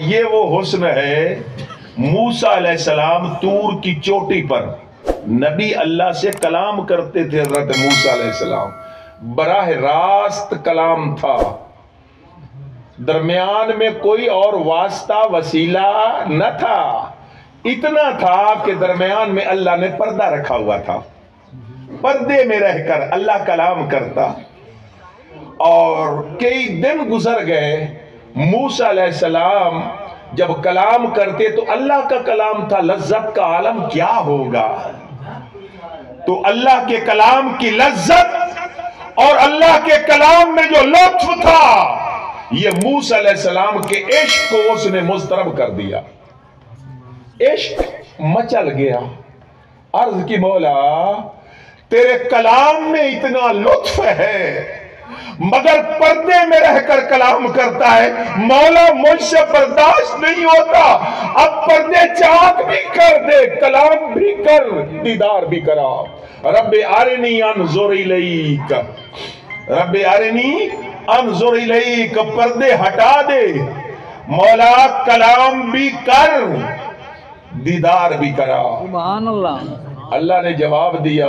ये वो हुस्न है मूसा सलाम तूर की चोटी पर। नबी अल्लाह से कलाम करते थे हज़रत मूसा सलाम। बराह रास्त कलाम था। दरमियान में कोई और वास्ता, वसीला न था। इतना था कि दरमियान में अल्लाह ने पर्दा रखा हुआ था। पर्दे में रहकर अल्लाह कलाम करता। और कई दिन गुजर गए मूसा सलाम जब कलाम करते तो अल्लाह का कलाम था, लज्जत का आलम क्या होगा? तो अल्लाह के कलाम की लज्जत और अल्लाह के कलाम में जो लुत्फ था, ये मूसा सलाम के इश्क को उसने मुस्तरब कर दिया। इश्क मचल गया। अर्ज़ की मौला, तेरे कलाम में इतना लुत्फ है मगर पर्दे में रहकर कलाम करता है। मौला मुझसे बर्दाश्त नहीं होता। अब पर्दे चाक भी कर दे कलाम भी कर दीदार भी करा। रब आरनी अनजुर इलैक। रब आरनी अनजुर इलैक पर्दे हटा दे। मौला कलाम भी कर दीदार भी करा। सुभान अल्लाह अल्लाह ने जवाब दिया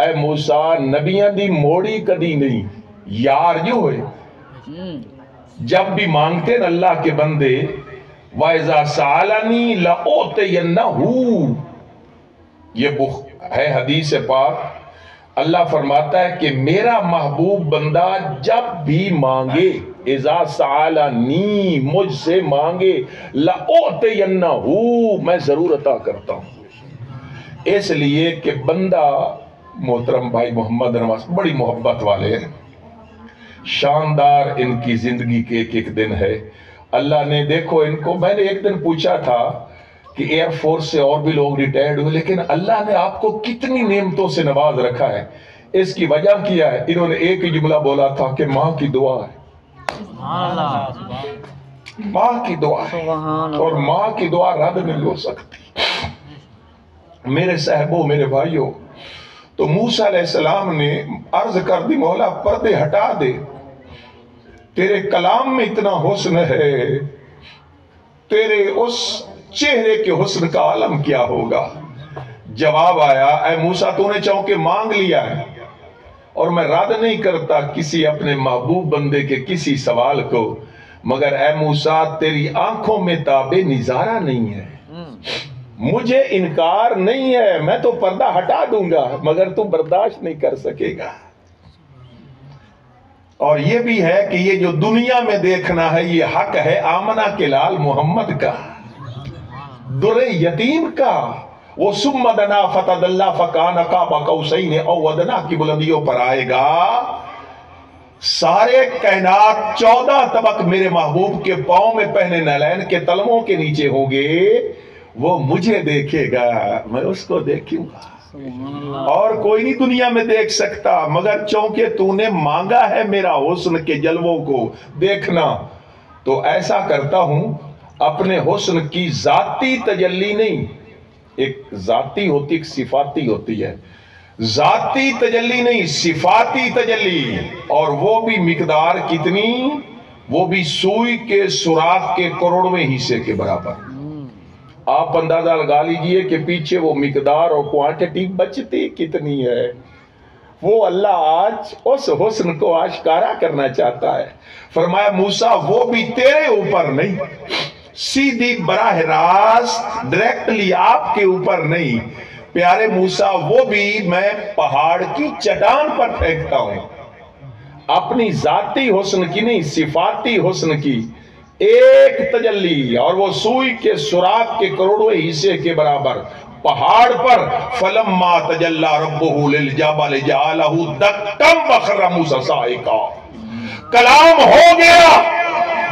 ऐ मूसा नबियाँ दी मोड़ी कदी नहीं। यार जो हम्म, जब भी मांगते न अल्लाह के बंदे वायजा सालानी लओते ये है हदीस पाक। अल्लाह फरमाता है कि मेरा महबूब बंदा जब भी मांगे इजा सालानी मुझसे मांगे लओते मैं ज़रूर अता करता हूँ। इसलिए कि बंदा मोहतरम भाई मोहम्मद नवाज़ बड़ी मोहब्बत वाले हैं। शानदार इनकी ज़िंदगी के एक एक दिन है। अल्लाह ने देखो इनको मैंने एक दिन पूछा था कि एयरफोर्स से और भी लोग रिटायर्ड हुए लेकिन अल्लाह ने आपको कितनी नेमतों से नवाज़ रखा है। इसकी वजह किया है। इन्होंने एक ही जुमला बोला था कि माँ की दुआ है। माँ की दुआ है। और माँ की दुआ रद्द नहीं हो सकती मेरे साहबों मेरे भाइयों तो मूसा सलाम ने अर्ज़ कर दी मौला पर्दे हटा दे। तेरे कलाम में इतना हुस्न है, तेरे उस चेहरे के हुस्न का आलम क्या होगा? जवाब आया, ऐ मूसा, तूने चौके मांग लिया है, और मैं रद्द नहीं करता किसी अपने महबूब बंदे के किसी सवाल को, मगर ऐ मूसा, तेरी आँखों में ताबे निजारा नहीं है। मुझे इनकार नहीं है, मैं तो पर्दा हटा दूँगा, मगर तू बर्दाश्त नहीं कर सकेगा। और ये भी है कि ये जो दुनिया में देखना है, ये हक है आमना के लाल मोहम्मद का। दुरे यतीम का। वो सुमदना फतदल्ला फकान का बकौसैन औदना की बुलंदियों पर आएगा। सारे कायनात चौदह तबक मेरे महबूब के पाँव में पहने नलैन के तलमों के नीचे होंगे। वो मुझे देखेगा, मैं उसको देखूँगा। और कोई नहीं दुनिया में देख सकता, मगर चौंके तूने मांगा है मेरा हुस्न के जलवों को देखना तो ऐसा करता हूँ, अपने हुस्न की जाती तजल्ली नहीं, एक जाती होती, एक सिफाती होती है। जाती तजल्ली नहीं, सिफाती तजल्ली, और वो भी मिकदार कितनी, वो भी सुई के सुराख के करोड़वें हिस्से के बराबर। आप अंदाज़ा लगा लीजिए कि पीछे वो मिकदार और क्वांटिटी बचती कितनी है। वो अल्लाह आज उस हुस्न को आश्कारा करना चाहता है। फरमाया, मूसा, वो भी तेरे ऊपर नहीं, सीधी बराह रास्त डायरेक्टली आपके ऊपर नहीं। प्यारे मूसा, वो भी मैं पहाड़ की चट्टान पर फेंकता हूँ। अपनी जाती हुस्न की नहीं, सिफाती हुस्न की। एक तजल्ली, और वो सुई के सुराख के करोड़ों हिस्से के बराबर, पहाड़ पर फलम मा तजल्ला कलाम हो गया।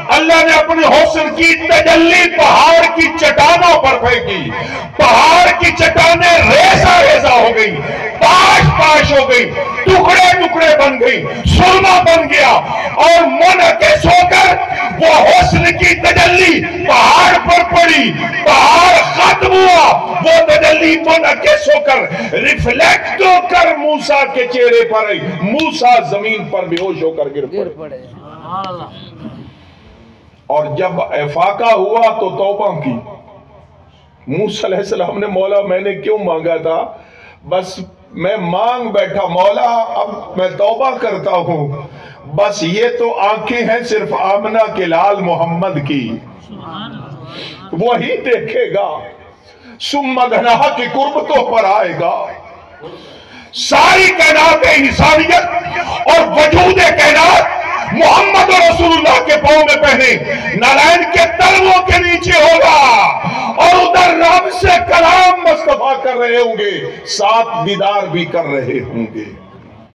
अल्लाह ने अपने हौसल की तजल्ली पहाड़ की चट्टानों पर फेंकी। पहाड़ की चट्टाने रेसा रेसा हो गई पाश पाश हो गई टुकड़े टुकड़े बन गई, सुरमा बन गया, और मुनकिस होकर वो हुस्न की तजल्ली पहाड़ पर पड़ी पहाड़ खत्म हुआ। वो तजल्ली मुनकिस होकर रिफ्लेक्ट होकर मूसा के चेहरे पर आई। मूसा ज़मीन पर बेहोश होकर गिर पड़े। पड़े। और जब एफाका हुआ तो तौबा की। मूसा ने मौला मैंने क्यों मांगा था? बस मैं मांग बैठा मौला अब मैं तौबा करता हूँ। बस ये तो आँखें हैं सिर्फ़ आमना के लाल मोहम्मद की। वही देखेगा। सुमदनाह की कुर्बतों पर आएगा। सारी कैनात इंसानियत और वजूद कैनात मोहम्मद और रसूलुल्लाह के पाँव में पहने। नारायण के तलवों के नीचे होगा और उधर रब से कलाम मुस्तफ़ा कर रहे होंगे। साथ दीदार भी कर रहे होंगे।